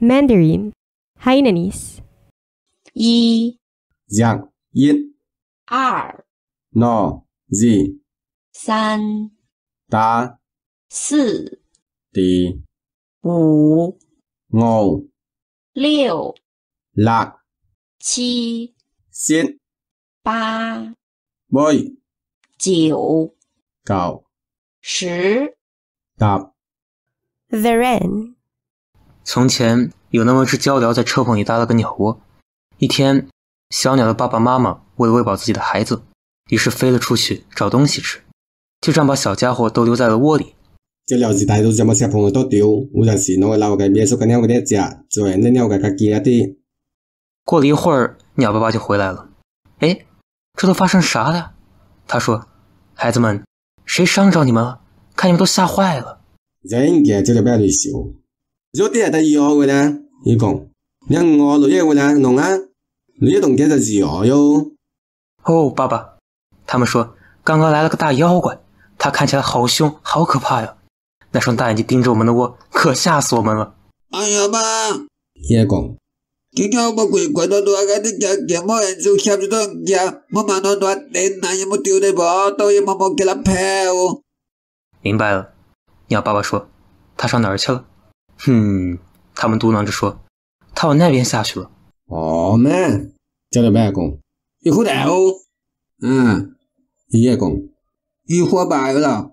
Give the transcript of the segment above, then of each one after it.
Mandarin Hainanese 一、日一二、喏字三、打四、地五、五六、六七、七八、八九、九十。十 The Wren 从前有那么只鹪鹩在车棚里搭了个鸟窝。一天，小鸟的爸爸妈妈为了喂饱自己的孩子，于是飞了出去找东西吃，就这样把小家伙都留在了窝里。这两只大鸟这么车棚里都丢，我暂时拿个老鸡灭宿，给鸟窝里一就让那鸟给它寄一过了一会儿，鸟爸爸就回来了。哎，这都发生啥了？他说：“孩子们，谁伤着你们了？看你们都吓坏了。”人家这就得买点酒。有啲系大妖怪啦，你讲，因我落一回啦，弄啊，你一栋几只字哦哟？哦，爸爸，他们说刚刚来了个大妖怪，他看起来好凶，好可怕呀！那双大眼睛盯着我们的窝，可吓死我们了。哎呀妈！你讲，今天我们鬼鬼咗多，今日冇银子吃就多唔吃，冇买到多连男人冇丢你啵？都要冇冇给他拍哦。明白了，你要爸爸说，他上哪儿去了？哼，他们嘟囔着说：“他往那边下去了。”哦，们叫的慢工，有后来哦。嗯，一夜工，鱼活白了。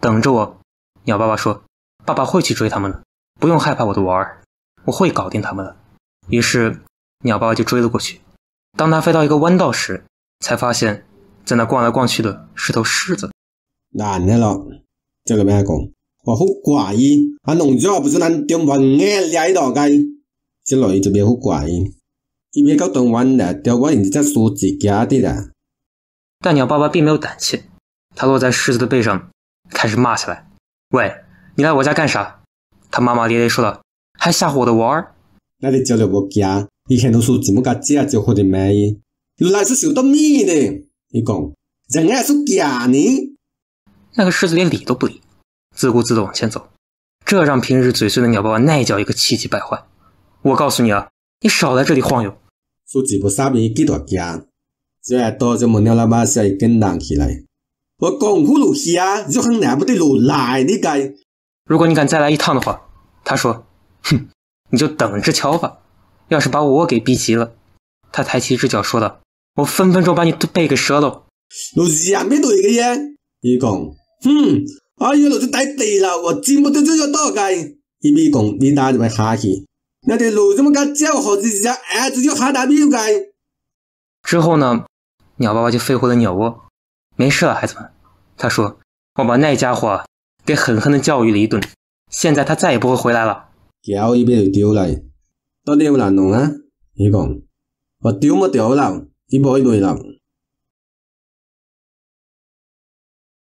等着我，鸟爸爸说：“爸爸会去追他们的，不用害怕我的娃儿，我会搞定他们的。”于是鸟爸爸就追了过去。当他飞到一个弯道时，才发现在那逛来逛去的是头狮子。懒的了，这个慢工，往后拐一。啊，农作不是咱种完诶，掠去大街，这类就比较古怪。伊变到台湾嘞，台湾用一只梳子夹的啦。大鸟爸爸并没有胆怯，他落在狮子的背上，开始骂起来：“喂，你来我家干啥？”他骂骂咧咧说了：“还吓唬我的娃儿！”那你交了我夹？以前都是怎么个教教你的妹？原来是学到秘的，你讲，人爱是假呢？那个狮子连理都不理，自顾自的往前走。这让平日嘴碎的鸟爸爸那叫一个气急败坏。我告诉你啊，你少在这里晃悠。几多多这起来。我光顾路西啊，若很难不得路来你该。如果你敢再来一趟的话，他说，哼，你就等着瞧吧。要是把我给逼急了，他抬起一只脚说道，我分分钟把你背给折喽。一共，哼。啊，呀，老子踩地了，我见不到这个大鸡。伊咪讲，你带入来下去，那条路怎么敢叫，好止一只儿子要下下面去？之后呢，鸟爸爸就飞回了鸟窝。没事了，孩子们，他说：“我把那家伙给狠狠的教育了一顿，现在他再也不会回来了。”狗一边又丢了，到底有哪弄啊？伊讲，我丢么丢啦，伊不会丢了。